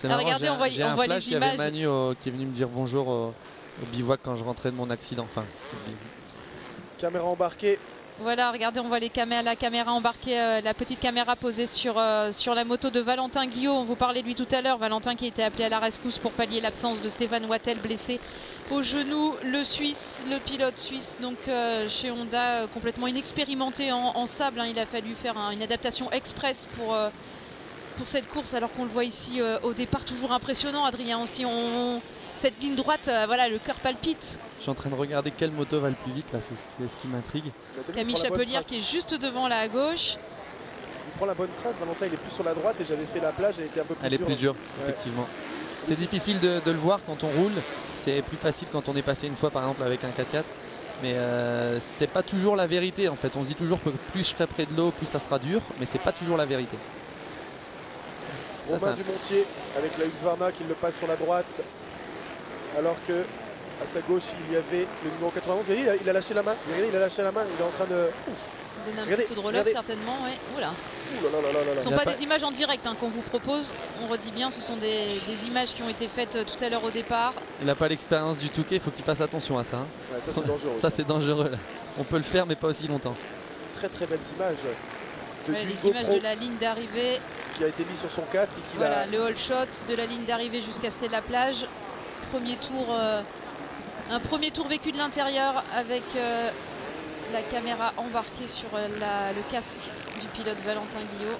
C'est marrant, regardez, j'ai on un- voit- j'ai on un voit flash, les il y avait images. Manu euh, qui est venu me dire bonjour au, au bivouac quand je rentrais de mon accident. Enfin, Caméra embarquée. Voilà, regardez, on voit les camé- la caméra embarquée, euh, la petite caméra posée sur, euh, sur la moto de Valentin Guillot. On vous parlait de lui tout à l'heure. Valentin qui était appelé à la rescousse pour pallier l'absence de Stéphane Wattel blessé au genou. Le Suisse, le pilote suisse, donc euh, chez Honda, euh, complètement inexpérimenté en, en sable. hein. Il a fallu faire un- une adaptation express pour, euh, pour cette course, alors qu'on le voit ici euh, au départ, toujours impressionnant, Adrien. Aussi, on, cette ligne droite, euh, voilà, le cœur palpite. je suis en train de regarder quelle moto va le plus vite là, c'est ce qui m'intrigue. Camille Chapelière qui est juste devant là à gauche. Il prend la bonne trace. Valentin, il est plus sur la droite et j'avais fait la plage. Elle était un peu plus Elle est plus dure, Ouais. effectivement. C'est difficile de, de le voir quand on roule. C'est plus facile quand on est passé une fois, par exemple, avec un 4x4. Mais euh, c'est pas toujours la vérité. En fait, on se dit toujours que plus je serai près de l'eau, plus ça sera dur. Mais c'est pas toujours la vérité. Romain ça- Dumontier avec la Husqvarna qui le passe sur la droite. Alors que à sa gauche, il y avait le numéro 91. Vous voyez, il a, il a lâché la main. Regardez, il a lâché la main. Il est en train de. Donne un Regardez, petit coup de regardez. certainement. Ouais. Oula. Ouh là là là là là Ce ne sont pas, pas- des images en direct hein, qu'on vous propose. On redit bien, ce sont des, des images qui ont été faites euh, tout à l'heure au départ. Il n'a pas l'expérience du Touquet, il faut qu'il fasse attention à ça. hein. Ouais, ça c'est dangereux. Ça, c'est dangereux. là. On peut le faire, mais pas aussi longtemps. très très belles images. De Voilà, les images de la ligne d'arrivée. qui a été mis sur son casque et qui Voilà, l'a. le all shot de la ligne d'arrivée jusqu'à Stella Plage. Premier tour, euh, un premier tour vécu de l'intérieur avec euh, la caméra embarquée sur euh, la- le casque du pilote Valentin Guillot.